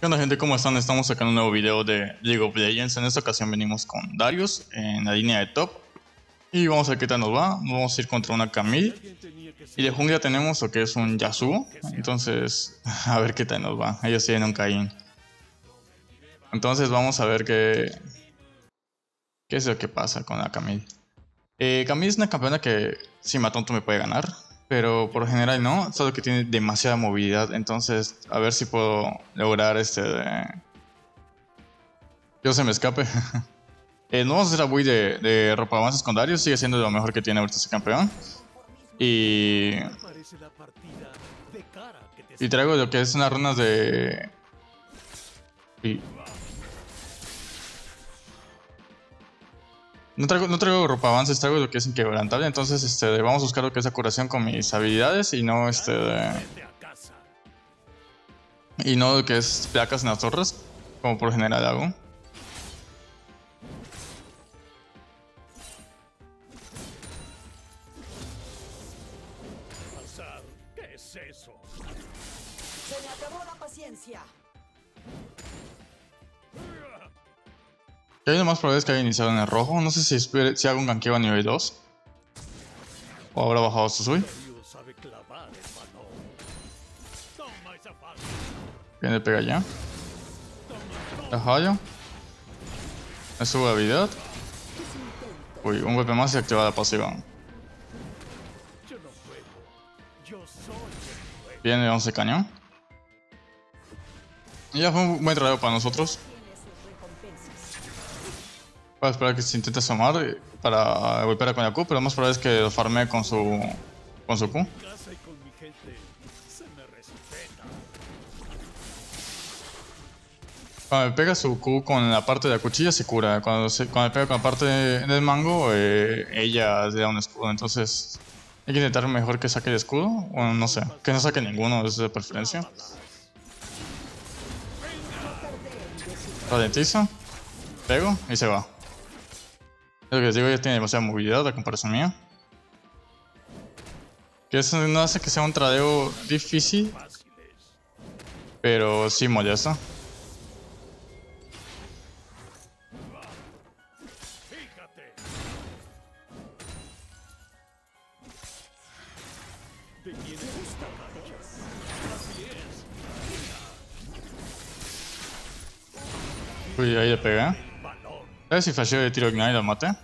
¿Qué onda gente? ¿Cómo están? Estamos sacando un nuevo video de League of Legends. En esta ocasión venimos con Darius en la línea de top. Y vamos a ver qué tal nos va. Vamos a ir contra una Camille. Y de jungla tenemos lo que es un Yasuo. Entonces, a ver qué tal nos va. Ellos tienen un Caín. Entonces vamos a ver qué... ¿Qué es lo que pasa con la Camille? Eh, Camille es una campeona que si tonto me puede ganar pero por general no, solo que tiene demasiada movilidad, entonces a ver si puedo lograr este de... Yo se me escape. eh, no vamos a hacer a de, de ropa con Darius, sigue siendo lo mejor que tiene ahorita ese campeón. Y... Y traigo lo que es unas runas de... Y... No traigo, no traigo ropa avances, traigo lo que es inquebrantable, entonces este, vamos a buscar lo que es la curación con mis habilidades y no este Y no lo que es placas en las torres, como por general hago. ¿Qué es eso? Se me acabó la paciencia. Hay lo más probable es que haya iniciado en el rojo. No sé si, si hago un ganqueo a nivel 2. O habrá bajado Susui. Bien, le pega ya. Deja Me sube habilidad. Uy, un golpe más y activa la pasiva. Bien, le 11 cañón. Y ya fue un buen trabajo para nosotros. Voy a esperar que se intente asomar para golpear con la Q, pero lo más probable es que lo farme con su, con su Q. Cuando me pega su Q con la parte de la cuchilla se cura. Cuando, se, cuando me pega con la parte del mango, eh, ella le da un escudo. Entonces hay que intentar mejor que saque el escudo. O no sé, que no saque ninguno, es de preferencia. Ralentizo. Pego y se va. Lo que les digo, ya tiene demasiada movilidad a comparación mía. Que eso no hace que sea un tradeo difícil. Pero sí molesta. Si flasheo de tiro Ignite lo mate.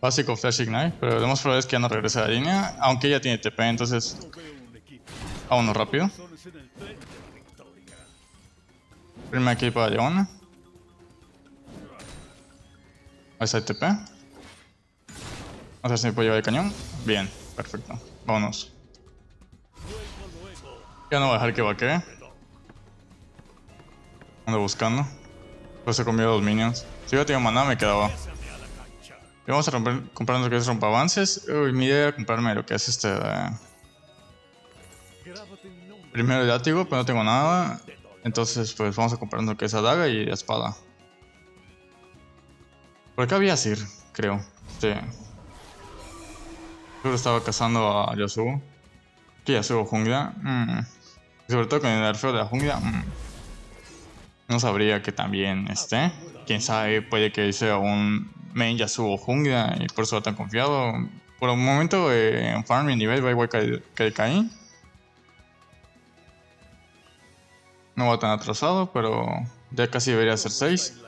Básico Flash Ignite, pero lo más probable que ya no regrese a la línea, aunque ella tiene TP, entonces vámonos rápido. Primer aquí para Leona. Ahí está el TP. Vamos a ver si me puedo llevar el cañón. Bien, perfecto. Vámonos. Ya no voy a dejar que vaquee. Ando buscando. Pues he comido dos minions. Si yo tengo maná me quedaba. Y vamos a romper, comprar lo que es avances. Uy, mi idea era comprarme lo que es este... Primero el látigo, pero no tengo nada. Entonces pues vamos a comprar lo que es daga y la espada. Por acá había Sir, creo. Este... Yo estaba cazando a Yasuo. ¿Qué Yasuo jungla? Mm. Sobre todo con el nerfeo de la jungla. Mm. No sabría que también esté. Quién sabe, puede que sea un main Yasuo jungla y por eso tan confiado. Por un momento eh, en farm y nivel va igual que, que caí. No va tan atrasado, pero ya casi debería ser 6.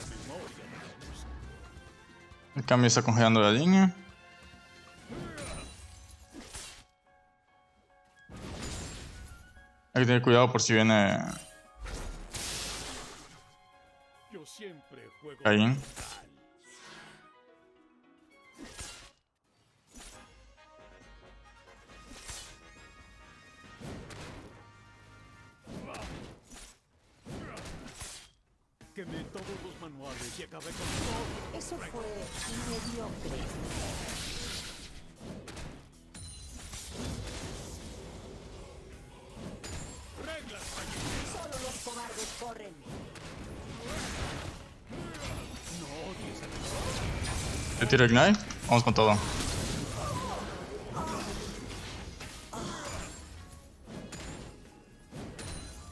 El cambio está congelando la línea. Hay que tener cuidado por si viene Ahí. Quemé todos los manuales y acabé con todo. Eso fue mediocre. Tiro Ignite. Vamos con todo.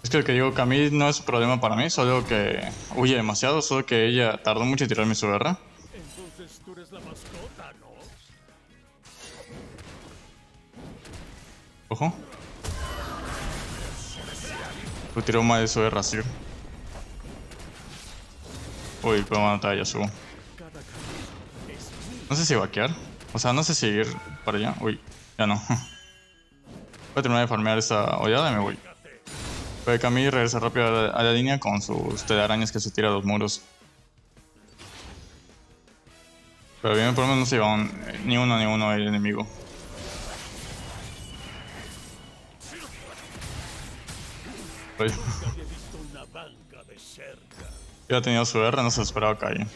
Es que el que digo, Camille no es un problema para mí, solo que huye demasiado, solo que ella tardó mucho en tirarme su guerra. Entonces tú eres la mascota, ¿no? Ojo. Lo tiró mal de su guerra, sí. Uy, pero matar a Yasuo. No sé si vaquear. O sea, no sé si ir para allá. Uy, ya no. Voy a terminar de farmear esta oleada y me voy. Puede Camille regresa rápido a la, a la línea con sus telarañas que se tira a los muros. Pero bien, por lo menos no se llevaron eh, ni uno ni uno el enemigo. Ya tenía su R, no se esperaba caer.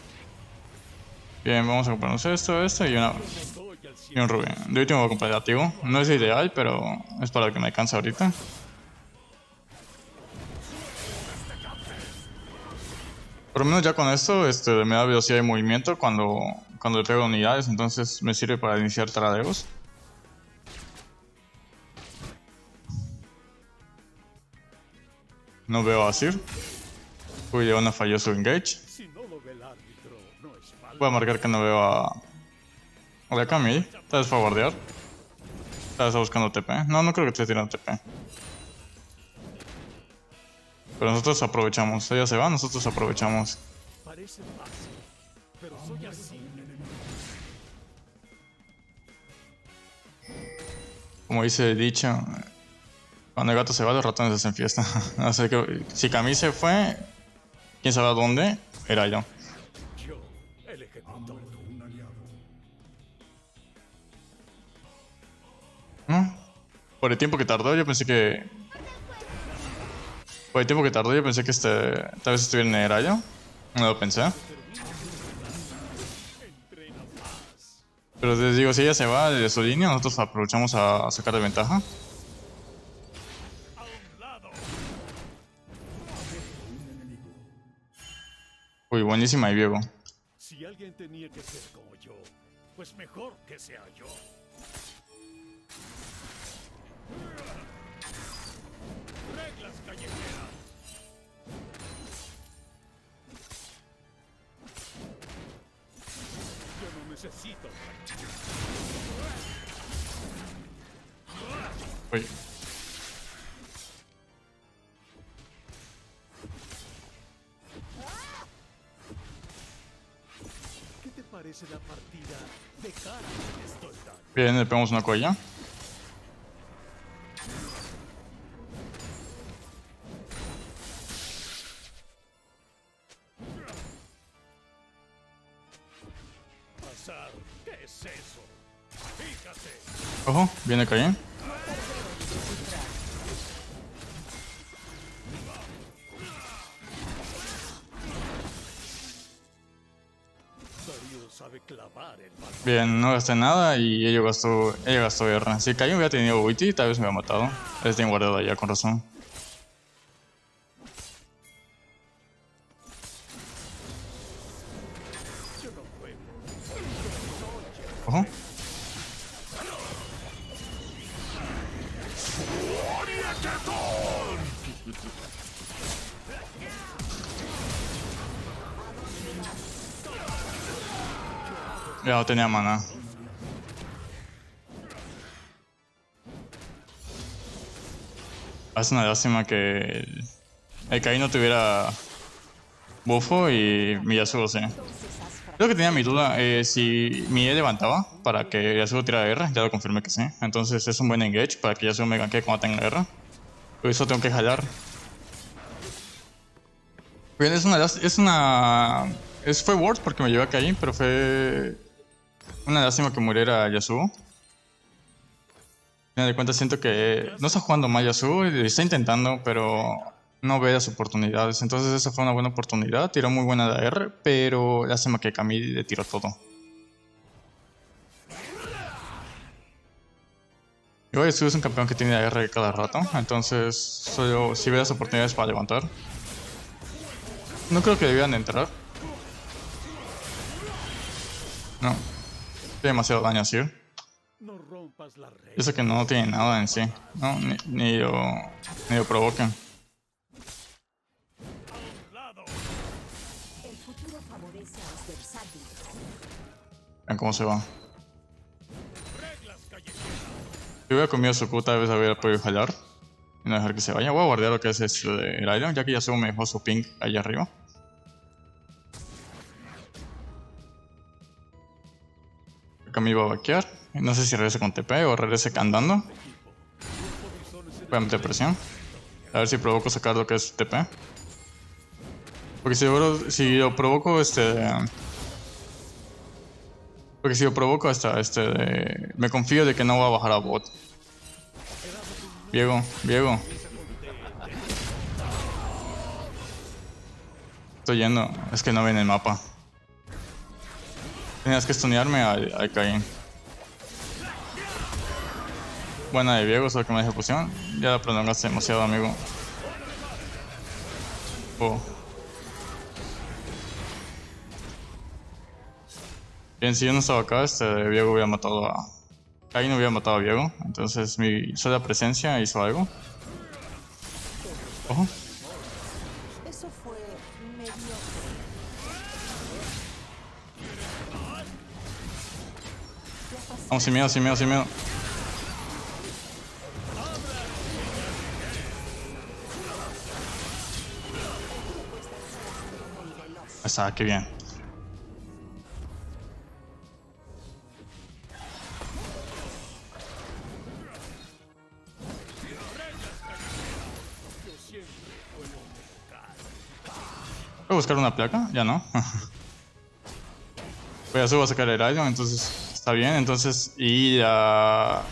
Bien, vamos a comprarnos esto, esto y una y un rubí. De último voy a comprar el activo. No es ideal, pero es para lo que me alcanza ahorita. Por lo menos ya con esto este, me da velocidad de movimiento cuando, cuando le pego unidades, entonces me sirve para iniciar tradeos. No veo a Sir. Uy, Leona falló su engage. Voy a marcar que no veo a... A la Camille. Tal vez guardear. Tal vez está buscando TP. No, no creo que esté tirando TP. Pero nosotros aprovechamos. Ella se va, nosotros aprovechamos. Parece fácil, pero soy así. Como dice el dicho, cuando el gato se va, los ratones hacen fiesta. Así que si Camille se fue, quién sabe a dónde, era. Yo, Por el tiempo que tardó, yo pensé que. Por el tiempo que tardó, yo pensé que este. Tal vez estuviera en el rayo. No lo pensé. Pero les digo, si ella se va de su línea, nosotros aprovechamos a, sacar de ventaja. Uy, buenísima y Diego. Si alguien tenía que ser como yo, pues mejor que sea yo. Reglas callejeras. Yo no necesito. Uy. ¿Qué te parece la partida de cara? Bien, le pegamos una colla. Viene Caín. Bien, no gasté nada y ella gastó, ella gastó guerra. Si Caín hubiera tenido ulti, tal vez me hubiera matado. Es bien guardado ya, con razón. Tenía mana. Es una lástima que el, el Kai no tuviera bufo y mi Yasuo sí. Creo que tenía mi duda, eh, si mi E levantaba para que Yasuo tirara guerra, ya lo confirmé que sí. Entonces es un buen engage para que Yasuo me ganque cuando tenga guerra. Por eso tengo que jalar. Bien, es una... Es una es, fue worth porque me llevé a Caín, pero fue una lástima que muriera Yasuo. Final de cuentas siento que no está jugando mal Yasuo, está intentando, pero no ve las oportunidades. Entonces esa fue una buena oportunidad, tiró muy buena de R, pero lástima que Camille le tiró todo. Igual Yasuo es un campeón que tiene AR cada rato, entonces solo si ve las oportunidades para levantar. No creo que debieran de entrar. No. Tiene demasiado daño así. Eso que no tiene nada en sí. No, ni, ni lo, ni lo provocan. Vean cómo se va. Si hubiera comido su puta, vez hubiera podido jalar. Y no dejar que se vaya. Voy a guardar lo que es el Iron, ya que ya según me dejó su ping allá arriba. Acá me iba a vaquear. No sé si regrese con TP o regrese andando. Voy a meter presión. A ver si provoco sacar lo que es TP. Porque si, yo- si lo provoco, este... Porque si lo provoco hasta este Me confío de que no va a bajar a bot. Diego, Diego. Estoy yendo. Es que no ven el mapa. Tenías que stunearme al, al Caín. Buena de Diego, solo que me ejecución. Ya la prolongaste demasiado, amigo. Oh. Bien, si yo no estaba acá, este Diego hubiera matado a. Caín hubiera matado a Diego. Entonces mi sola presencia hizo algo. Ojo. Eso fue mediocre. Vamos sin miedo, sin miedo, sin miedo. Está, qué bien. ¿Puedo buscar una placa? Ya no. Voy a subir a sacar el rayo, entonces está bien. Entonces, y la.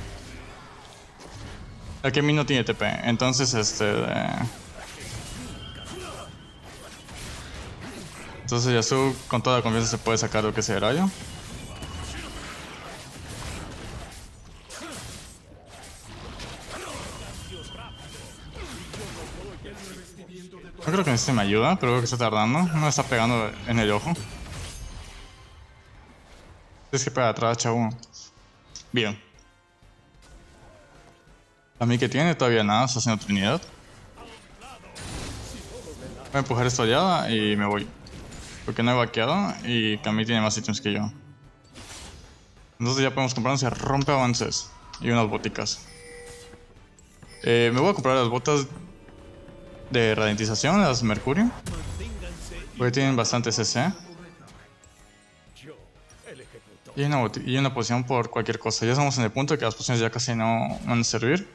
La Kemi no tiene TP, entonces este. eh, Entonces Yasuo con toda confianza se puede sacar lo que sea el rayo. No creo que este me ayuda, pero creo que está tardando. No me está pegando en el ojo. Que para atrás, chavo. Bien. A mí que tiene todavía nada, está haciendo Trinidad. Voy a empujar esta oleada y me voy. Porque no he vaqueado y Cami tiene más ítems que yo. Entonces ya podemos comprarnos y rompe avances. Y unas boticas. Eh, me voy a comprar las botas de ralentización, las Mercurio. Porque tienen bastante CC. Y una, y una poción por cualquier cosa. Ya estamos en el punto de que las pociones ya casi no van a servir.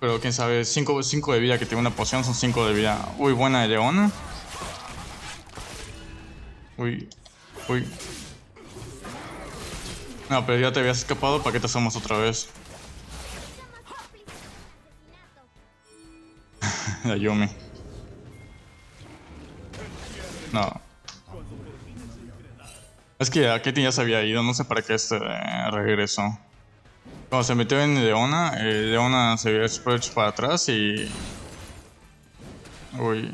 Pero quién sabe, 5 de vida que tiene una poción son 5 de vida. Uy, buena Leona. Uy, uy. No, pero ya te habías escapado, ¿para qué te hacemos otra vez? La Yumi. No. Es que a ya se había ido, no sé para qué este eh, regresó. Cuando se metió en Leona, eh, se había hecho para atrás y... Uy.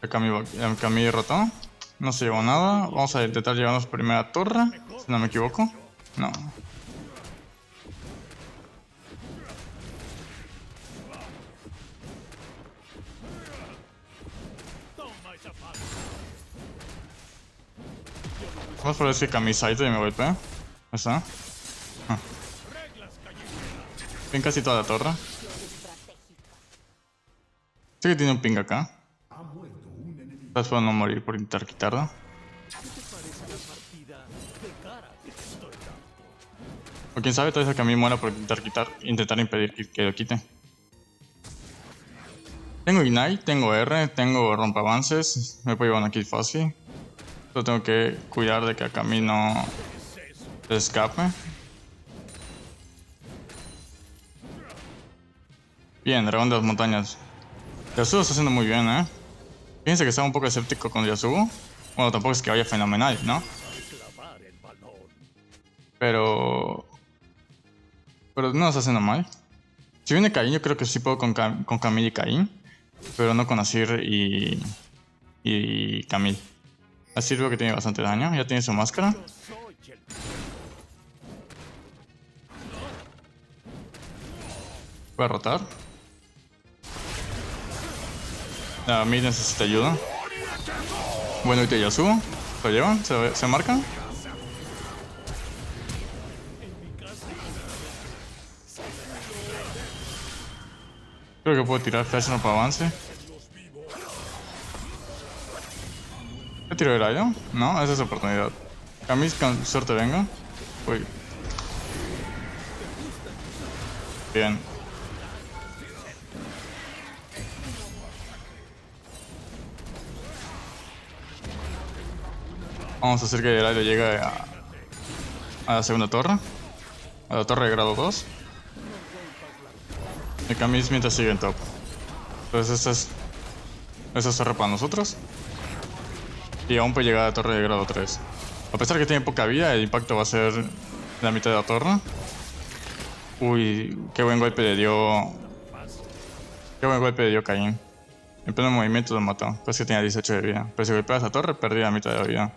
El Kami derrotó. No se llevó nada. Vamos a intentar llevarnos primera torre, si no me equivoco. No. Vamos por si Kami salta y me golpea. Ahí está. Ah. Casi toda la torre. Sí que tiene un ping acá. Estás para no morir por intentar quitarlo. O quién sabe, tal vez el Kami muera por intentar quitar, intentar impedir que, que lo quite. Tengo Ignite, tengo R, tengo rompavances, me puedo llevar una kill fácil. Tengo que cuidar de que a no se escape. Bien, dragón de las montañas. Yasuo está haciendo muy bien, eh. Fíjense que estaba un poco escéptico con Yasuo. Bueno, tampoco es que vaya fenomenal, ¿no? Pero... Pero no está haciendo mal. Si viene Caín, yo creo que sí puedo con, Cam- Camille y Caín. Pero no con Asir y... Y Camille. Asir veo que tiene bastante daño. Ya tiene su máscara. Voy a rotar. La mid necesita ayuda. Bueno, y te Yasuo. ¿Lo llevan? ¿Se, se marcan? Creo que puedo tirar flash no para avance. Tiro de rayo? No, esa es oportunidad. Camis, con suerte venga. Uy. Bien. Vamos a hacer que el aire llegue a, a la segunda torre. A la torre de grado 2. El Camis mientras sigue en top. Entonces esta es... Esta es torre para nosotros. Y aún puede llegar a la torre de grado 3. A pesar que tiene poca vida, el impacto va a ser la mitad de la torre. Uy, qué buen golpe le dio... Qué buen golpe le dio Caín. En pleno movimiento lo mató. Pues que tenía 18 de vida. Pero si golpeaba esa torre, perdía la mitad de la vida.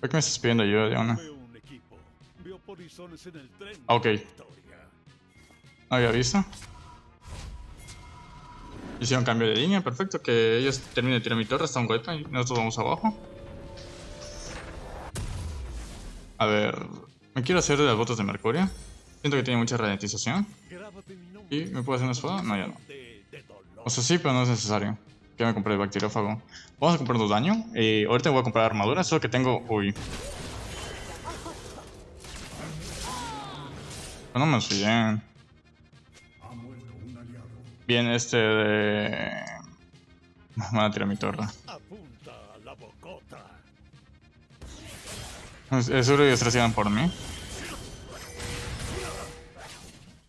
¿Por qué me estás pidiendo ayuda, Diana? Veo un equipo. Veo polizones en el tren. Ah, ok. de la. No había visto. Hicieron cambio de línea, perfecto. Que ellos terminen de tirar mi torre hasta un golpe y nosotros vamos abajo. A ver, me quiero hacer de las botas de Mercurio. Siento que tiene mucha ralentización. ¿Y me puedo hacer una espada? No, ya no. O sea, sí, pero no es necesario. Que me compré el bacteriófago. Vamos a comprarnos daño. Y ahorita voy a comprar armadura, solo que tengo. Uy. Pero no me bien. Bien, este de. Van a tirar mi torre. Es, es seguro que por mí.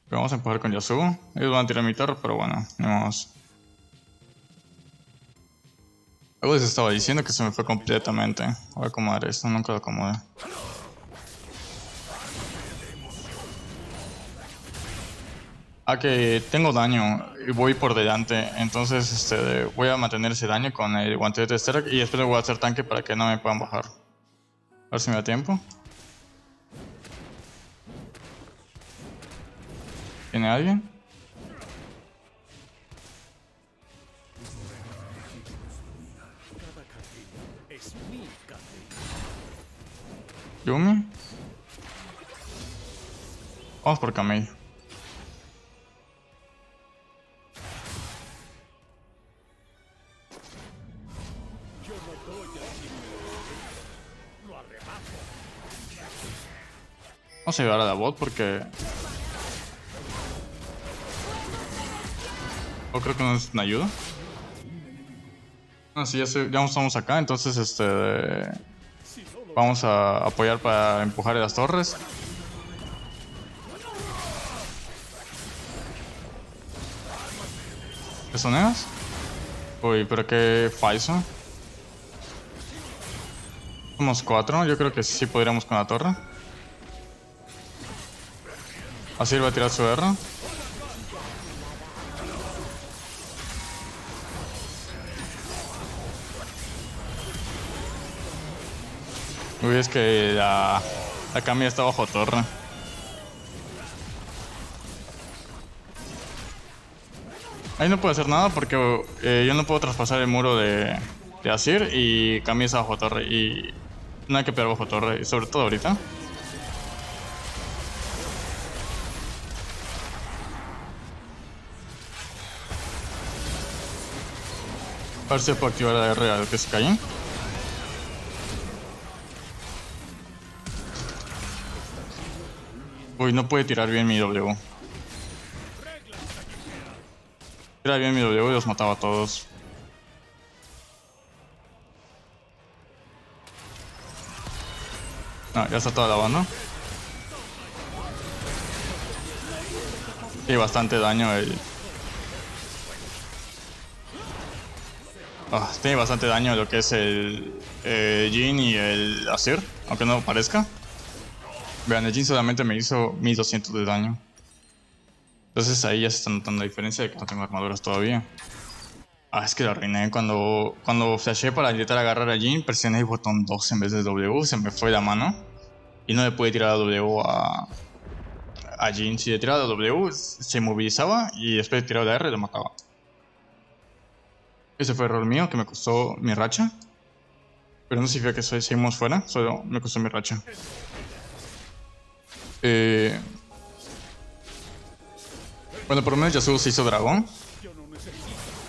Pero vamos a empujar con Yasuo. Ellos van a tirar mi torre, pero bueno, vamos. Algo les estaba diciendo que se me fue completamente. Voy a acomodar esto, nunca lo acomodé. Ah, que tengo daño voy por delante, entonces este, voy a mantener ese daño con el guantelete de Sterk y después voy a hacer tanque para que no me puedan bajar. A ver si me da tiempo. ¿Tiene alguien? ¿Yumi? Vamos por Camille. Vamos a llevar a la bot porque... O creo que no es una ayuda. No, sí, ya, estamos acá, entonces este... Vamos a apoyar para empujar las torres. ¿Qué son esas? Uy, pero qué falso. Somos cuatro, yo creo que sí podríamos con la torre. Así él va a tirar su R. Uy, es que la, la Kami está bajo torre. Ahí no puedo hacer nada porque eh, yo no puedo traspasar el muro de, de Asir y Kami está bajo torre y no hay que pelear bajo torre, y sobre todo ahorita. A ver si activar la R al que se cae. Uy, no puede tirar bien mi W. Tira bien mi W y los mataba a todos. No, ya está toda la banda. Y bastante daño el... Ah, tiene bastante daño lo que es el eh, Jin y el Asir, aunque no parezca. Vean, el Jin solamente me hizo 1200 de daño. Entonces ahí ya se está notando la diferencia de que no tengo armaduras todavía. Ah, es que lo arruiné. Cuando, cuando flashé para intentar agarrar a Jin, presioné el botón 2 en vez de W, se me fue la mano. Y no le pude tirar a W a, a Jin. Si le tiraba a W, se movilizaba y después de tirar a R lo mataba. Ese fue error mío que me costó mi racha. Pero no significa que seguimos fuera, solo me costó mi racha. Eh, bueno, por lo menos Yasuo se hizo dragón.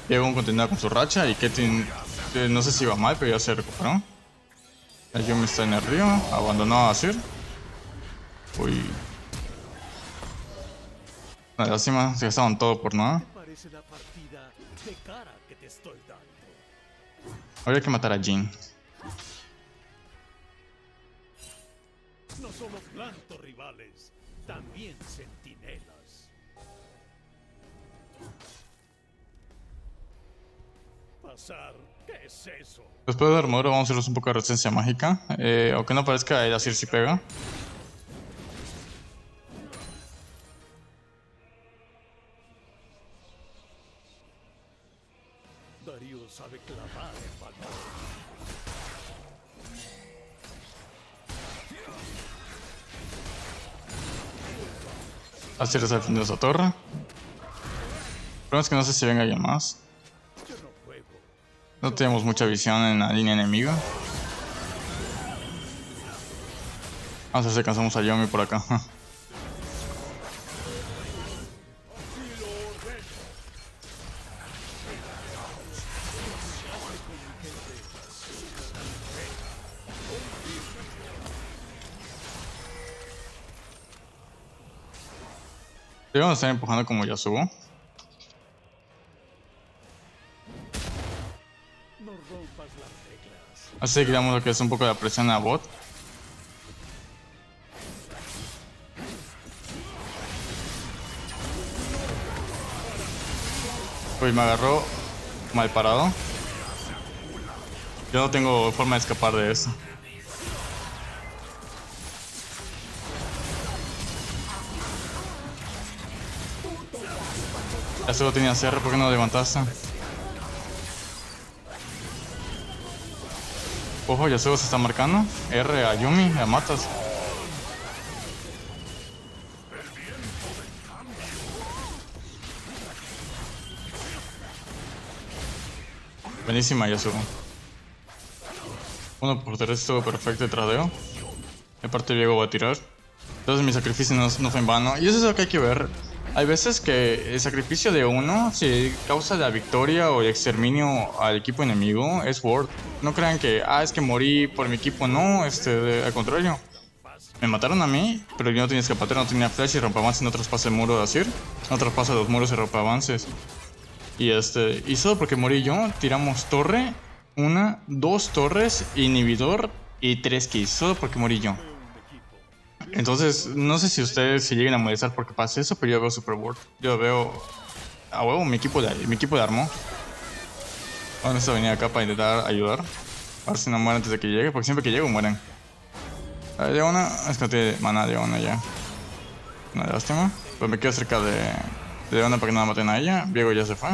Llegó continúa con su racha y Ketin, no sé si iba mal, pero ya se recuperó. Ayumi está en el río, abandonó a Sir. Uy. Una lástima, se gastaron todo por nada. Te estoy dando. Habría que matar a Jin. No solo planto rivales, también centinelas. Pasar, ¿qué es eso? Después de armadura vamos a hacerles un poco de resistencia mágica. Eh, aunque no parezca, el Asir si pega. Asir está defendiendo esa torre. El problema es que no sé si venga alguien más. No tenemos mucha visión en la línea enemiga. Vamos a ver si alcanzamos a Yomi por acá. Debemos estar empujando como Yasuo. No rompas las reglas. Así que damos lo que es un poco de presión a bot. Uy, me agarró mal parado. Yo no tengo forma de escapar de eso. Ya solo tenía CR, ¿por qué no lo levantaste? Ojo, Yasuo se está marcando. R a Yumi, la matas. Buenísima Yasuo. Uno por tres estuvo perfecto el tradeo. Y aparte Diego va a tirar. Entonces mi sacrificio no fue en vano. Y eso es lo que hay que ver. Hay veces que el sacrificio de uno, si causa la victoria o el exterminio al equipo enemigo, es worth. No crean que, ah, es que morí por mi equipo. No, este, al contrario. Me mataron a mí, pero yo no tenía escapatoria, no tenía flash y rompavances, no traspasa el muro de Asir. No traspasa los muros y rompavances. Y este, y solo porque morí yo, tiramos torre, una, dos torres, inhibidor y tres kills. Solo porque morí yo. Entonces, no sé si ustedes se lleguen a molestar porque pasa eso, pero yo veo Super World. Yo veo a huevo mi equipo de, mi equipo de armó. Vamos a venir acá para intentar ayudar. A ver si no mueren antes de que llegue, porque siempre que llego mueren. A una, es que no tiene mana de una ya. Una lástima. Pues me quedo cerca de, de Leona para que no la maten a ella. Diego ya se fue.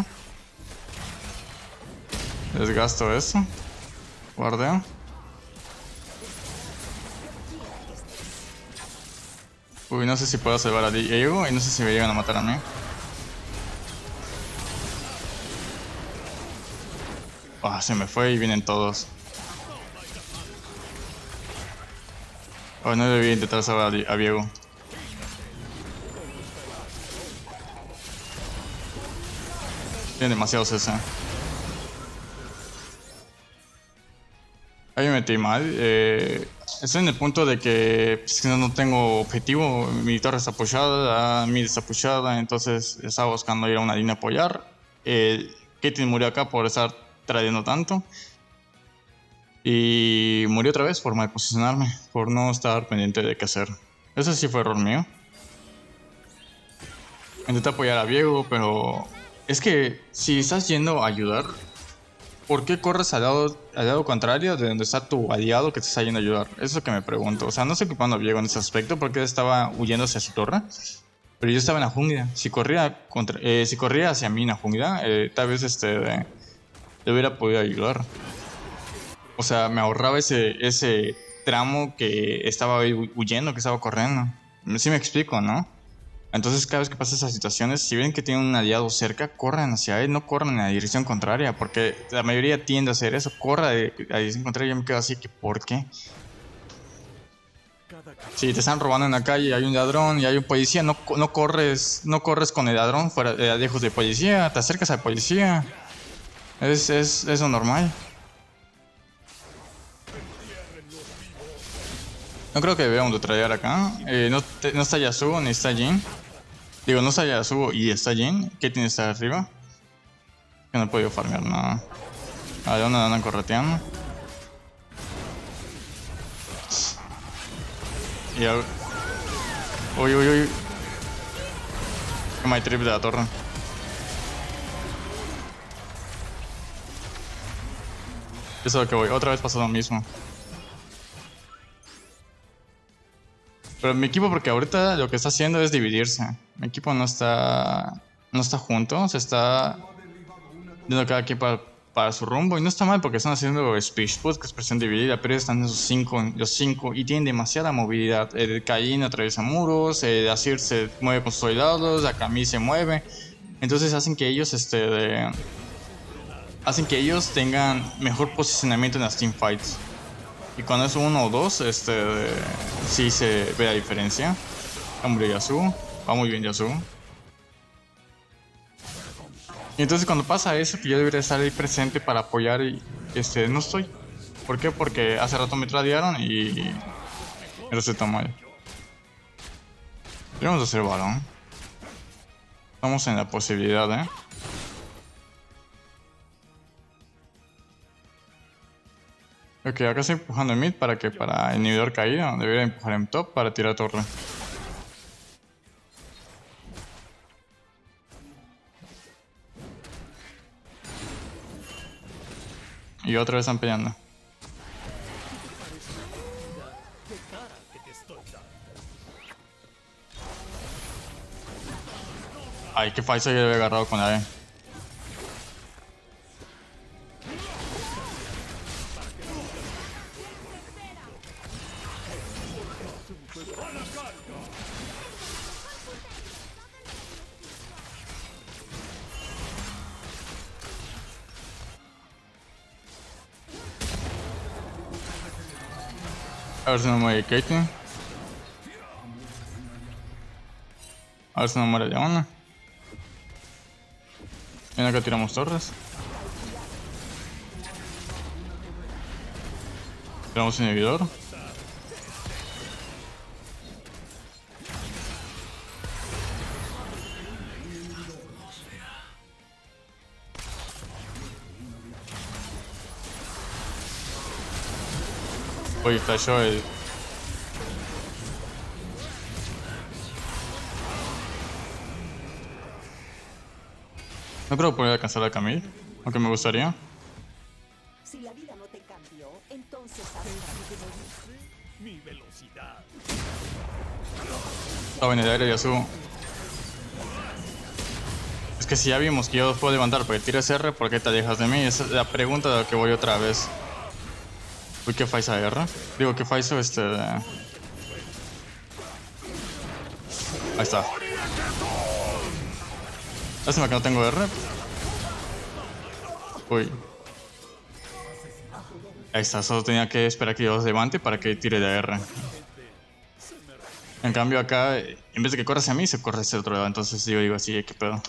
Desgasto eso. Guardeo. Uy, no sé si puedo salvar a Diego y no sé si me llegan a matar a mí. Ah, se me fue y vienen todos. Oh, no debí intentar salvar a, Di- a Diego. Tienen demasiados ese. Ahí me metí mal. Eh, estoy en el punto de que pues, no, tengo objetivo. Mi torre está apoyada, mi está apoyada, entonces estaba buscando ir a una línea a apoyar. Eh, Caitlyn murió acá por estar trayendo tanto. Y murió otra vez por mal posicionarme, por no estar pendiente de qué hacer. Ese sí fue error mío. Intenté apoyar a Diego, pero es que si estás yendo a ayudar, ¿por qué corres al lado, al lado contrario de donde está tu aliado que te está yendo a ayudar? Eso es lo que me pregunto. O sea, no estoy ocupando a Diego en ese aspecto porque él estaba huyendo hacia su torre. Pero yo estaba en la jungla. Si corría, contra, eh, si corría hacia mí en la jungla, eh, tal vez este, de- le hubiera podido ayudar. O sea, me ahorraba ese, ese tramo que estaba hu- huyendo, que estaba corriendo. Sí me explico, ¿no? Entonces cada vez que pasa esas situaciones, si ven que tienen un aliado cerca, corran hacia él, no corran en la dirección contraria, porque la mayoría tiende a hacer eso, corra de la dirección contraria, yo me quedo así que ¿por qué? Si te están robando en la calle, hay un ladrón y hay un policía, no, no corres, no corres con el ladrón fuera eh, lejos del policía, te acercas al policía. Es, es, es normal. No creo que debamos de traer acá. Eh, no, está Yasuo ni está Jin. Digo, no está Yasuo y está Jin. ¿Qué tiene está arriba? Que no he podido farmear nada. A ver, ¿dónde andan correteando? Y a... Uy, uy, uy. My trip de la torre. Eso es lo que voy. Otra vez pasa lo mismo. Pero mi equipo, porque ahorita lo que está haciendo es dividirse. Mi equipo no está. No está junto, se está. Yendo cada quien para, para su rumbo. Y no está mal porque están haciendo speech put, que es presión dividida. Pero están esos cinco, los cinco y tienen demasiada movilidad. El Caín atraviesa muros, el Asir se mueve con sus soldados, Akami se mueve. Entonces hacen que ellos este, de- hacen que ellos tengan mejor posicionamiento en las teamfights. Y cuando es uno o dos, este, sí se ve la diferencia. Hombre, Yasuo. Va muy bien Yasuo. Y entonces cuando pasa eso, que yo debería estar ahí presente para apoyar y este, no estoy. ¿Por qué? Porque hace rato me tradearon y me resulta mal. Debemos de hacer balón. Estamos en la posibilidad, ¿eh? Ok, acá estoy empujando en mid para que para inhibidor caída debería empujar en top para tirar torre. Y otra vez están peleando. Ay, que Pfizer ya había agarrado con la E. A ver si no muere Caitlyn. A ver si no muere Leona. Ven acá tiramos torres. Tiramos inhibidor. Uy, flashó el... No creo poder alcanzar a Camille, aunque me gustaría. Si la vida no te cambió, entonces Mi velocidad. Estaba en el aire Yasuo. Es que si ya vimos que yo puedo levantar porque tires R, ¿por qué te alejas de mí? Esa es la pregunta de la que voy otra vez. Uy, ¿qué fais a R? Digo, ¿qué fais este de... Ahí está. Lástima que no tengo R. Uy. Ahí está, solo tenía que esperar que yo levante para que tire de R. En cambio acá, en vez de que corra hacia mí, se corre hacia otro lado. Entonces yo digo así, ¿qué pedo?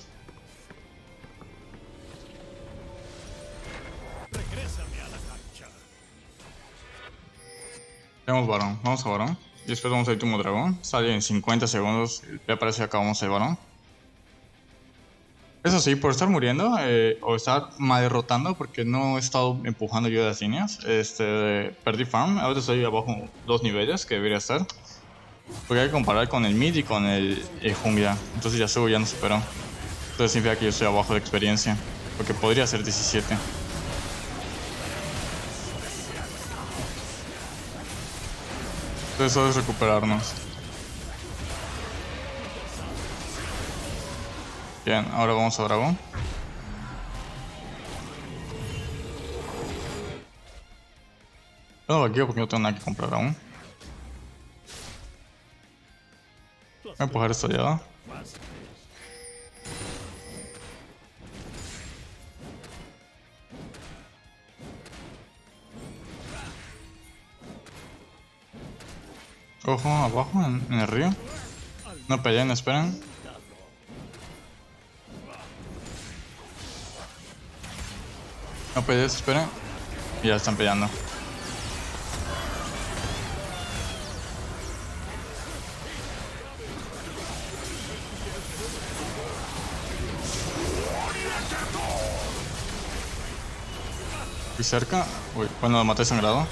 Tenemos varón, vamos a varón. Y después vamos al último dragón. Sale en 50 segundos. Ya parece que acabamos el varón. Eso sí, por estar muriendo eh, o estar mal derrotando, porque no he estado empujando yo de las líneas, este, perdí farm. Ahora estoy abajo dos niveles que debería estar. Porque hay que comparar con el mid y con el, el jungla. Entonces ya subo, ya no superó. Entonces significa que yo estoy abajo de experiencia. Porque podría ser 17. Solo es recuperarnos. Bien, ahora vamos a dragón. No vaqueo porque no tengo nada que comprar aún. Voy a empujar esta ya. Ojo, abajo, en, el río. No peleen, esperen. No peleen, esperen. Ya están peleando. Y cerca. Uy, bueno, lo maté sangrado.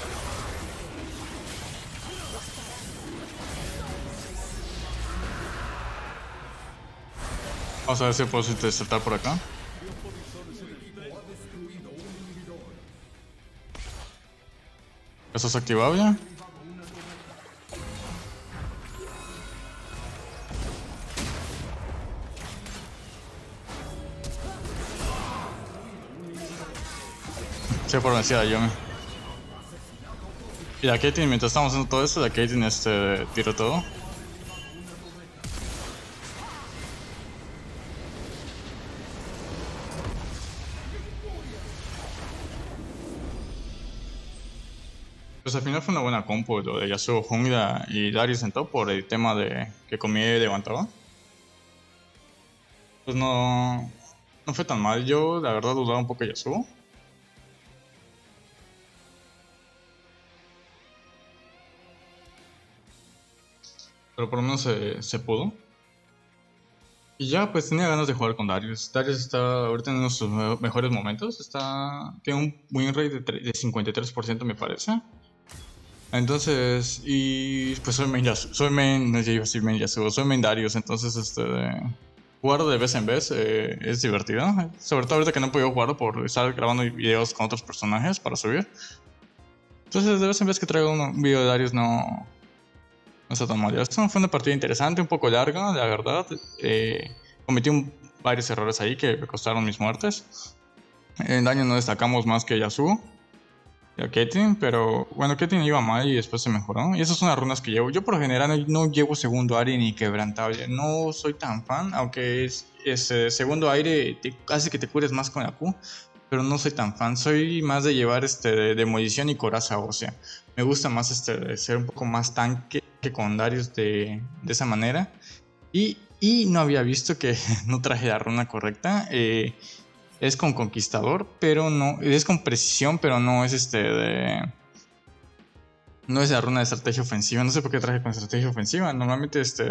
Vamos a ver si puedo saltar por acá. ¿Eso es activado ya? Se por vencida Yomi. Y la Caitlyn, mientras estamos haciendo todo esto, la Caitlyn este, tiro todo. Pues al final fue una buena compo lo de Yasuo, Jungla y Darius en top por el tema de que comía y levantaba. Pues no, no fue tan mal. Yo la verdad dudaba un poco de Yasuo. Pero por lo menos se, se pudo. Y ya, pues tenía ganas de jugar con Darius. Darius está ahorita en uno de sus me- mejores momentos. Está. Tiene un win rate de 53%, me parece. Entonces, y pues soy main. Soy main. No a decir main Yasuo, soy main Darius. Entonces, este. Jugar de vez en vez eh, es divertido. Sobre todo ahorita que no he podido jugarlo por estar grabando videos con otros personajes para subir. Entonces, de vez en vez que traigo un video de Darius, no. No está tan mal. Esto fue una partida interesante, un poco larga, la verdad. Eh, cometí un- varios errores ahí que me costaron mis muertes. En daño no destacamos más que Yasuo a Caitlyn, pero bueno, Caitlyn iba mal y después se mejoró. Y esas son las runas que llevo. Yo por lo general no, no llevo segundo aire ni quebrantable. No soy tan fan, aunque es, es, eh, segundo aire te, hace que te cures más con la Q. Pero no soy tan fan, soy más de llevar este de demolición y coraza ósea. Me gusta más este ser un poco más tanque que con Darius de, de esa manera. Y, y no había visto que no traje la runa correcta. eh, es con conquistador, pero no. Es con precisión, pero no es este de. No es la runa de estrategia ofensiva. No sé por qué traje con estrategia ofensiva. Normalmente este.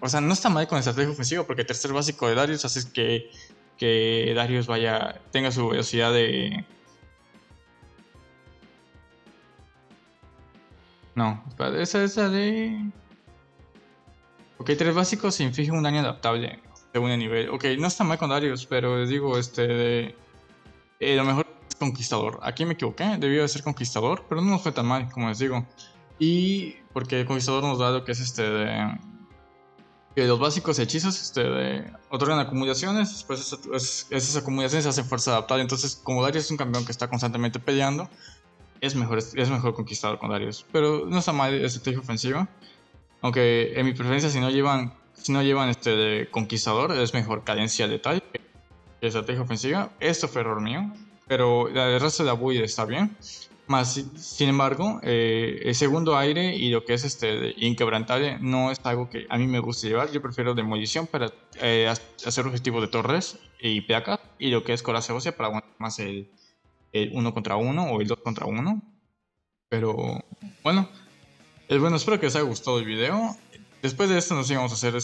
o sea, no está mal con estrategia ofensiva porque el tercer básico de Darius hace que. Que Darius vaya. tenga su velocidad de. No, esa es la de. Ok, tres básicos inflige un daño adaptable según el nivel. Ok, no está mal con Darius, pero les digo, este. de- eh, lo mejor es conquistador. Aquí me equivoqué, debió de ser conquistador, pero no nos fue tan mal, como les digo. Y porque el conquistador nos da lo que es este de. Los básicos hechizos este, de, otorgan acumulaciones, después esas, es- esas acumulaciones hacen fuerza adaptada. Entonces, como Darius es un campeón que está constantemente peleando, es mejor, es mejor conquistador con Darius. Pero no está mal estrategia ofensiva. Aunque en mi preferencia, si no llevan, si no llevan este de conquistador, es mejor cadencia letal que estrategia ofensiva. Esto fue error mío. Pero la- resto de build está bien. Más, si- sin embargo, eh, el segundo aire y lo que es este de inquebrantable no es algo que a mí me gusta llevar. Yo prefiero demolición para eh, ha- hacer objetivo de torres y placas. Y lo que es coraza ósea para aguantar más el, el uno contra uno o el 2 contra uno. Pero bueno, eh, bueno, espero que les haya gustado el video. Después de esto nos íbamos a hacer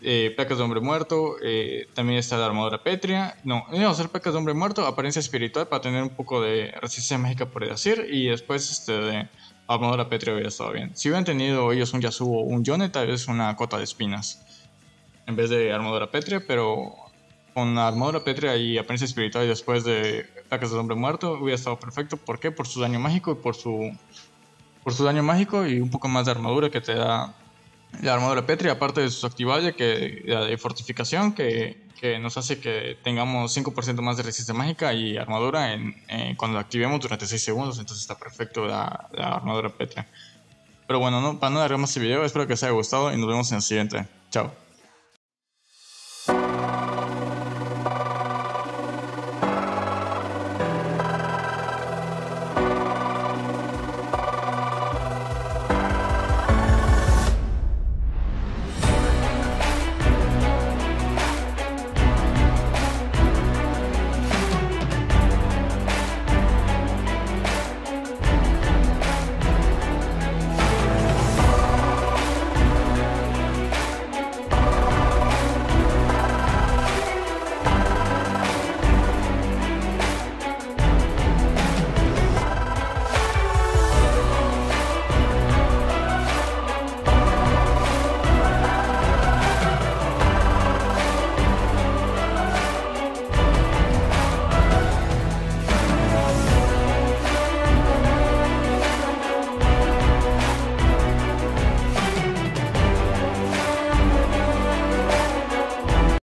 eh, placas de hombre muerto, eh, también está la armadura pétrea. No, íbamos a hacer placas de hombre muerto, apariencia espiritual para tener un poco de resistencia mágica por decir. Y después este de armadura pétrea hubiera estado bien. Si hubieran tenido ellos un Yasuo o un Yone, tal vez una cota de espinas. En vez de armadura pétrea, pero con armadura pétrea y apariencia espiritual y después de placas de hombre muerto hubiera estado perfecto. ¿Por qué? Por su daño mágico y por su por su daño mágico y un poco más de armadura que te da la armadura Petri, aparte de sus activables, que la de fortificación, que, que nos hace que tengamos 5% más de resistencia mágica y armadura en, eh, cuando la activemos durante 6 segundos, entonces está perfecto la, la armadura Petri. Pero bueno, no, para no alargar más el video, espero que os haya gustado y nos vemos en el siguiente. Chao.